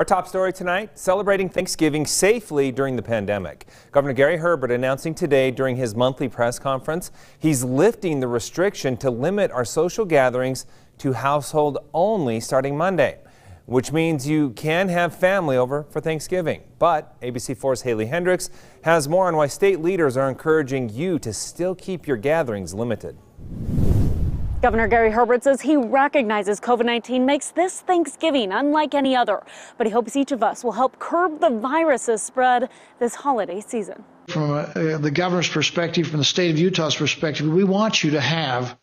Our top story tonight celebrating Thanksgiving safely during the pandemic. Governor Gary Herbert announcing today during his monthly press conference he's lifting the restriction to limit our social gatherings to household only starting Monday, which means you can have family over for Thanksgiving. But ABC4's Haley Hendricks has more on why state leaders are encouraging you to still keep your gatherings limited. Governor Gary Herbert says he recognizes COVID 19 makes this Thanksgiving unlike any other, but he hopes each of us will help curb the virus's spread this holiday season. From uh, the governor's perspective, from the state of Utah's perspective, we want you to have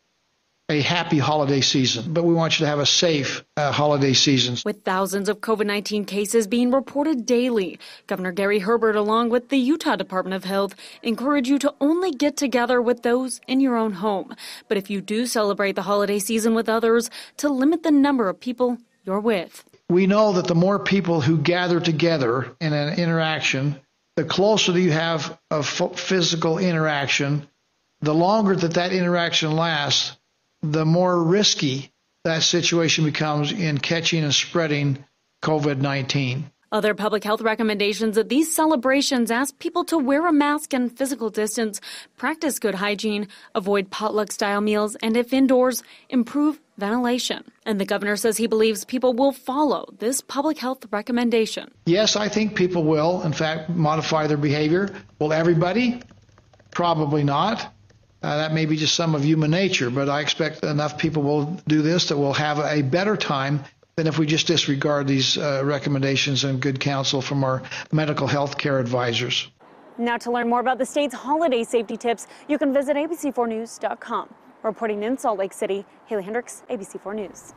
a happy holiday season, but we want you to have a safe uh, holiday season. With thousands of COVID 19 cases being reported daily, Governor Gary Herbert, along with the Utah Department of Health, encourage you to only get together with those in your own home. But if you do celebrate the holiday season with others, to limit the number of people you're with. We know that the more people who gather together in an interaction, the closer you have of physical interaction, the longer that that interaction lasts, the more risky that situation becomes in catching and spreading COVID 19. Other public health recommendations at these celebrations ask people to wear a mask and physical distance, practice good hygiene, avoid potluck style meals, and if indoors, improve ventilation. And the governor says he believes people will follow this public health recommendation. Yes, I think people will, in fact, modify their behavior. Will everybody? Probably not. Uh, that may be just some of human nature, but I expect enough people will do this that we'll have a better time than if we just disregard these uh, recommendations and good counsel from our medical health care advisors. Now, to learn more about the state's holiday safety tips, you can visit abc4news.com. Reporting in Salt Lake City, Haley Hendricks, ABC4 News.